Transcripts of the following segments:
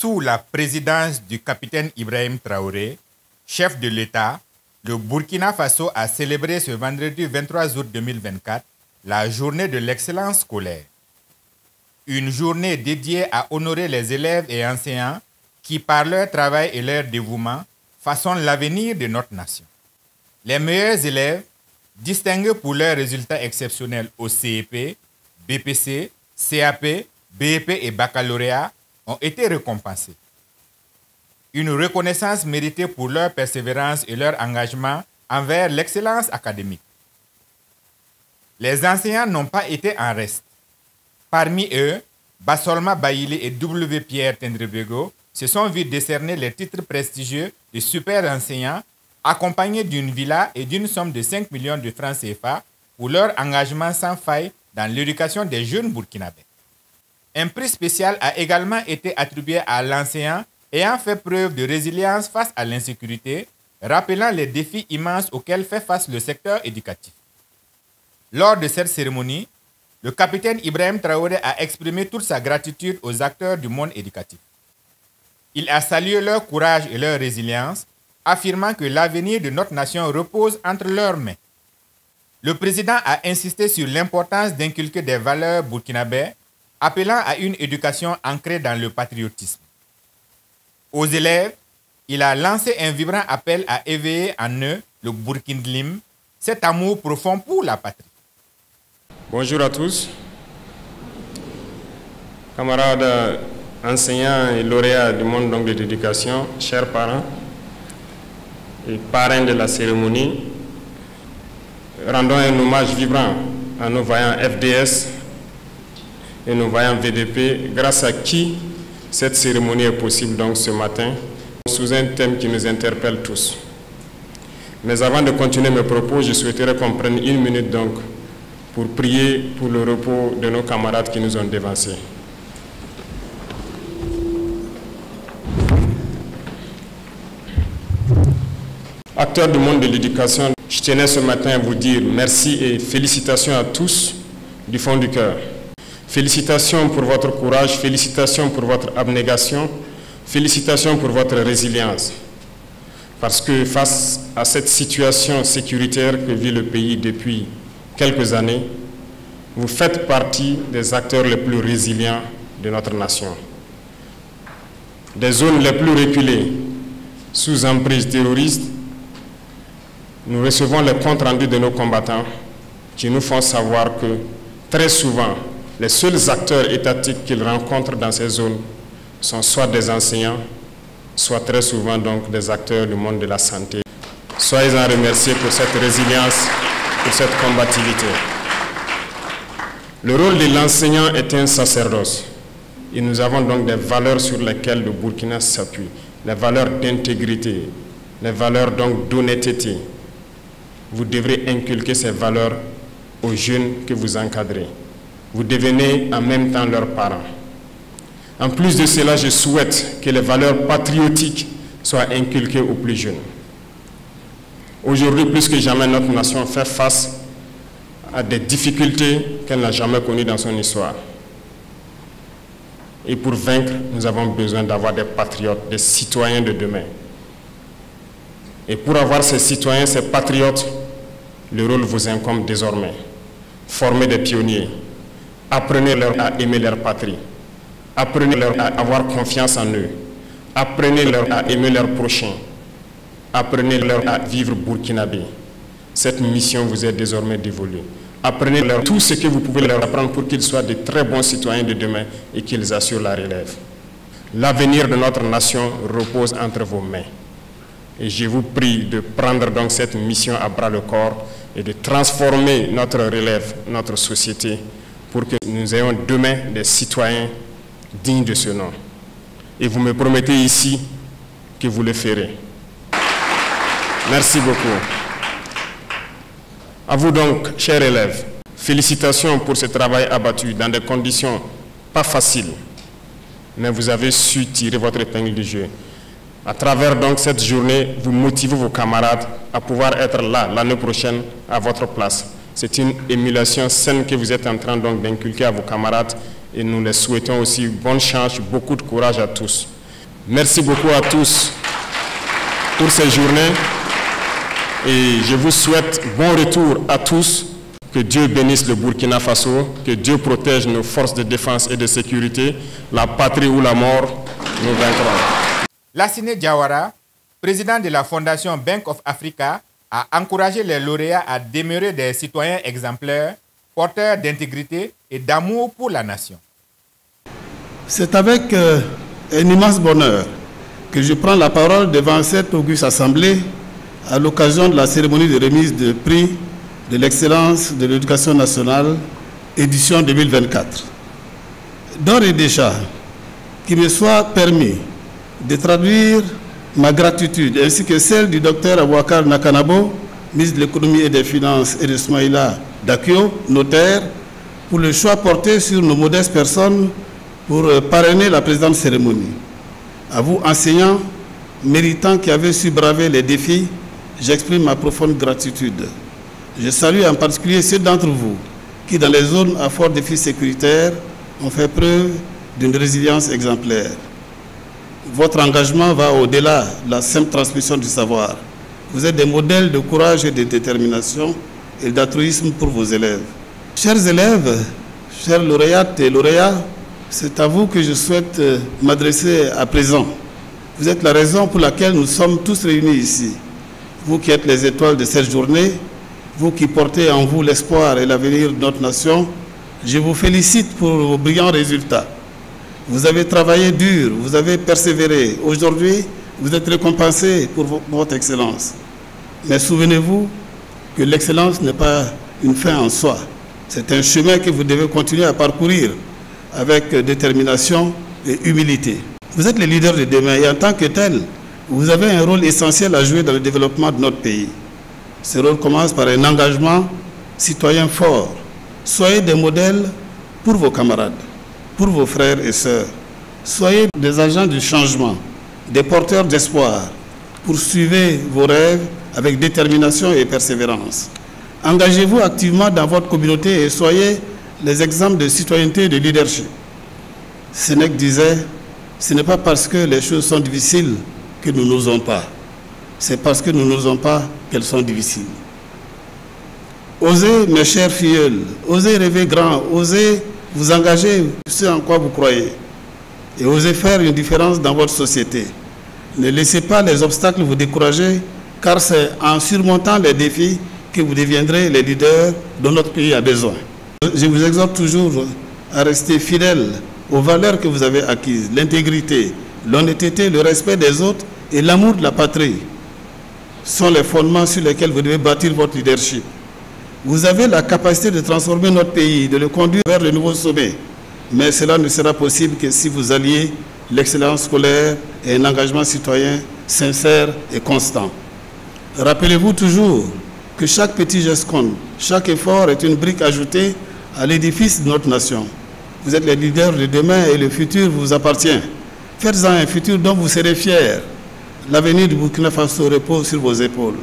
Sous la présidence du capitaine Ibrahim Traoré, chef de l'État, le Burkina Faso a célébré ce vendredi 23 août 2024 la journée de l'excellence scolaire. Une journée dédiée à honorer les élèves et enseignants qui, par leur travail et leur dévouement, façonnent l'avenir de notre nation. Les meilleurs élèves, distingués pour leurs résultats exceptionnels au CEP, BPC, CAP, BEP et baccalauréat, ont été récompensés. Une reconnaissance méritée pour leur persévérance et leur engagement envers l'excellence académique. Les enseignants n'ont pas été en reste. Parmi eux, Basolma Baïli et W. Pierre Tendrebego se sont vus décerner les titres prestigieux de super enseignants accompagnés d'une villa et d'une somme de 5 millions de francs CFA pour leur engagement sans faille dans l'éducation des jeunes burkinabés. Un prix spécial a également été attribué à l'enseignant ayant fait preuve de résilience face à l'insécurité, rappelant les défis immenses auxquels fait face le secteur éducatif. Lors de cette cérémonie, le capitaine Ibrahim Traoré a exprimé toute sa gratitude aux acteurs du monde éducatif. Il a salué leur courage et leur résilience, affirmant que l'avenir de notre nation repose entre leurs mains. Le président a insisté sur l'importance d'inculquer des valeurs burkinabais appelant à une éducation ancrée dans le patriotisme. Aux élèves, il a lancé un vibrant appel à éveiller en eux le Burkindlim, cet amour profond pour la patrie. Bonjour à tous, camarades enseignants et lauréats du monde de l'éducation, chers parents et parrains de la cérémonie. Rendons un hommage vibrant à nos voyants FDS et nous voyons VDP, grâce à qui cette cérémonie est possible donc ce matin, sous un thème qui nous interpelle tous. Mais avant de continuer mes propos, je souhaiterais qu'on prenne une minute donc pour prier pour le repos de nos camarades qui nous ont dévancés. Acteurs du monde de l'éducation, je tenais ce matin à vous dire merci et félicitations à tous du fond du cœur. Félicitations pour votre courage, félicitations pour votre abnégation, félicitations pour votre résilience. Parce que face à cette situation sécuritaire que vit le pays depuis quelques années, vous faites partie des acteurs les plus résilients de notre nation. Des zones les plus reculées, sous emprise terroriste, nous recevons les comptes rendus de nos combattants qui nous font savoir que très souvent, les seuls acteurs étatiques qu'ils rencontrent dans ces zones sont soit des enseignants, soit très souvent donc des acteurs du monde de la santé. Soyez-en remerciés pour cette résilience, pour cette combativité. Le rôle de l'enseignant est un sacerdoce. Et nous avons donc des valeurs sur lesquelles le Burkina s'appuie. Les valeurs d'intégrité, les valeurs donc d'honnêteté. Vous devrez inculquer ces valeurs aux jeunes que vous encadrez vous devenez en même temps leurs parents. En plus de cela, je souhaite que les valeurs patriotiques soient inculquées aux plus jeunes. Aujourd'hui, plus que jamais, notre nation fait face à des difficultés qu'elle n'a jamais connues dans son histoire. Et pour vaincre, nous avons besoin d'avoir des patriotes, des citoyens de demain. Et pour avoir ces citoyens, ces patriotes, le rôle vous incombe désormais. Former des pionniers, Apprenez-leur à aimer leur patrie. Apprenez-leur à avoir confiance en eux. Apprenez-leur à aimer leur prochain. Apprenez-leur à vivre burkinabé. Cette mission vous est désormais dévolue. Apprenez-leur tout ce que vous pouvez leur apprendre pour qu'ils soient de très bons citoyens de demain et qu'ils assurent la relève. L'avenir de notre nation repose entre vos mains. Et je vous prie de prendre donc cette mission à bras le corps et de transformer notre relève, notre société pour que nous ayons demain des citoyens dignes de ce nom. Et vous me promettez ici que vous le ferez. Merci beaucoup. À vous donc, chers élèves, félicitations pour ce travail abattu dans des conditions pas faciles. Mais vous avez su tirer votre épingle du jeu. À travers donc cette journée, vous motivez vos camarades à pouvoir être là l'année prochaine à votre place. C'est une émulation saine que vous êtes en train donc d'inculquer à vos camarades et nous les souhaitons aussi bonne chance, beaucoup de courage à tous. Merci beaucoup à tous pour ces journées et je vous souhaite bon retour à tous. Que Dieu bénisse le Burkina Faso, que Dieu protège nos forces de défense et de sécurité. La patrie ou la mort, nous vaincrons. Lassine Diawara, président de la Fondation Bank of Africa, a encouragé les lauréats à demeurer des citoyens exemplaires, porteurs d'intégrité et d'amour pour la nation. C'est avec euh, un immense bonheur que je prends la parole devant cette auguste assemblée à l'occasion de la cérémonie de remise de prix de l'excellence de l'éducation nationale, édition 2024. D'ores et déjà, qu'il me soit permis de traduire ma gratitude ainsi que celle du docteur Abouakar Nakanabo, ministre de l'économie et des finances, et de Smaïla Dakio, notaire, pour le choix porté sur nos modestes personnes pour euh, parrainer la présente cérémonie. À vous, enseignants, méritants qui avez su braver les défis, j'exprime ma profonde gratitude. Je salue en particulier ceux d'entre vous qui, dans les zones à fort défi sécuritaire, ont fait preuve d'une résilience exemplaire. Votre engagement va au-delà de la simple transmission du savoir. Vous êtes des modèles de courage et de détermination et d'altruisme pour vos élèves. Chers élèves, chers lauréates et lauréats, c'est à vous que je souhaite euh, m'adresser à présent. Vous êtes la raison pour laquelle nous sommes tous réunis ici. Vous qui êtes les étoiles de cette journée, vous qui portez en vous l'espoir et l'avenir de notre nation, je vous félicite pour vos brillants résultats. Vous avez travaillé dur, vous avez persévéré. Aujourd'hui, vous êtes récompensé pour votre excellence. Mais souvenez-vous que l'excellence n'est pas une fin en soi. C'est un chemin que vous devez continuer à parcourir avec détermination et humilité. Vous êtes les leaders de demain et en tant que tel, vous avez un rôle essentiel à jouer dans le développement de notre pays. Ce rôle commence par un engagement citoyen fort. Soyez des modèles pour vos camarades, pour vos frères et sœurs. Soyez des agents du changement, des porteurs d'espoir. Poursuivez vos rêves avec détermination et persévérance. Engagez-vous activement dans votre communauté et soyez les exemples de citoyenneté et de leadership. Sénèque disait, ce n'est pas parce que les choses sont difficiles que nous n'osons pas. C'est parce que nous n'osons pas qu'elles sont difficiles. Osez, mes chers filles, osez rêver grand, osez vous engager ce en quoi vous croyez et osez faire une différence dans votre société. Ne laissez pas les obstacles vous décourager, car c'est en surmontant les défis que vous deviendrez les leaders dont notre pays a besoin. Je vous exhorte toujours à rester fidèle aux valeurs que vous avez acquises, l'intégrité, l'honnêteté, le respect des autres et l'amour de la patrie sont les fondements sur lesquels vous devez bâtir votre leadership. Vous avez la capacité de transformer notre pays, de le conduire vers le nouveau sommet. Mais cela ne sera possible que si vous alliez l'excellence scolaire et un engagement citoyen sincère et constant. Rappelez-vous toujours que chaque petit geste chaque effort est une brique ajoutée à l'édifice de notre nation. Vous êtes les leaders de demain et le futur vous appartient. Faites-en un futur dont vous serez fiers. L'avenir du Burkina Faso repose sur vos épaules.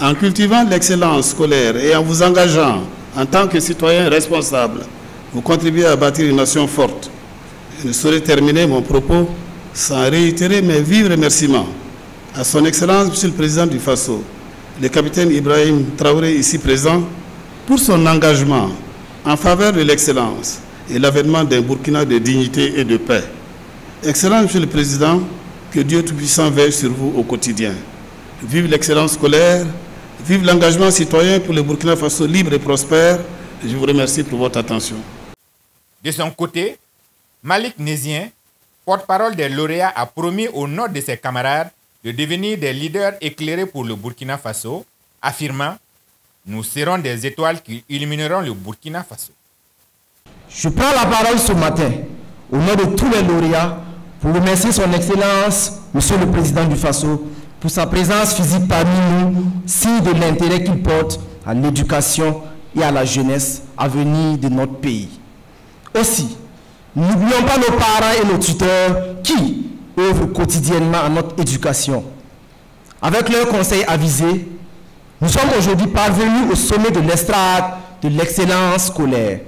En cultivant l'excellence scolaire et en vous engageant en tant que citoyen responsable, vous contribuez à bâtir une nation forte. Je ne saurais terminer mon propos sans réitérer mes vifs remerciements à son Excellence, Monsieur le Président du Faso, le capitaine Ibrahim Traoré ici présent, pour son engagement en faveur de l'excellence et l'avènement d'un Burkina de dignité et de paix. Excellent Monsieur le Président, que Dieu Tout-Puissant veille sur vous au quotidien. Vive l'excellence scolaire, vive l'engagement citoyen pour le Burkina Faso libre et prospère. Je vous remercie pour votre attention. De son côté, Malik Nézien, porte-parole des lauréats, a promis au nom de ses camarades de devenir des leaders éclairés pour le Burkina Faso, affirmant Nous serons des étoiles qui illumineront le Burkina Faso. Je prends la parole ce matin au nom de tous les lauréats pour remercier son Excellence, Monsieur le Président du Faso, pour sa présence physique parmi nous, signe de l'intérêt qu'il porte à l'éducation et à la jeunesse à venir de notre pays. Aussi, n'oublions pas nos parents et nos tuteurs qui œuvrent quotidiennement à notre éducation. Avec leurs conseils avisés, nous sommes aujourd'hui parvenus au sommet de l'estrade de l'excellence scolaire.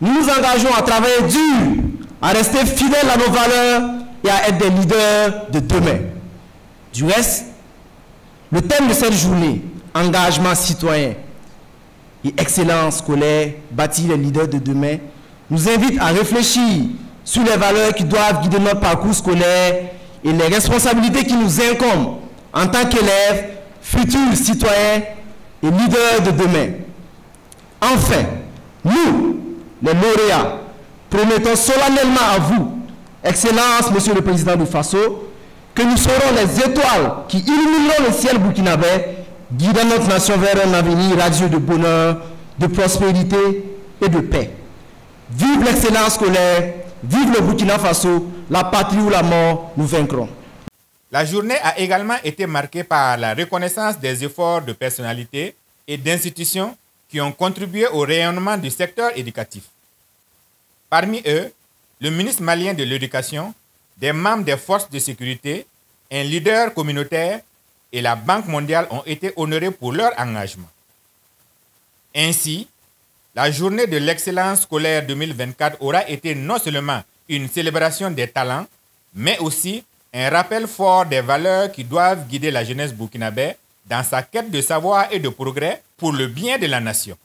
Nous nous engageons à travailler dur, à rester fidèles à nos valeurs et à être des leaders de demain. Du reste, le thème de cette journée, engagement citoyen et excellence scolaire, bâtir les leaders de demain, nous invite à réfléchir sur les valeurs qui doivent guider notre parcours scolaire et les responsabilités qui nous incombent en tant qu'élèves, futurs citoyens et leaders de demain. Enfin, nous, les lauréats, promettons solennellement à vous, Excellence, Monsieur le Président du Faso, que nous serons les étoiles qui illumineront le ciel burkinabé, guidant notre nation vers un avenir radieux de bonheur, de prospérité et de paix. Vive l'excellence scolaire, vive le Burkina Faso, la patrie ou la mort, nous vaincrons. La journée a également été marquée par la reconnaissance des efforts de personnalités et d'institutions qui ont contribué au rayonnement du secteur éducatif. Parmi eux, le ministre malien de l'Éducation, des membres des forces de sécurité, un leader communautaire et la Banque mondiale ont été honorés pour leur engagement. Ainsi, la journée de l'excellence scolaire 2024 aura été non seulement une célébration des talents, mais aussi un rappel fort des valeurs qui doivent guider la jeunesse burkinabé dans sa quête de savoir et de progrès pour le bien de la nation.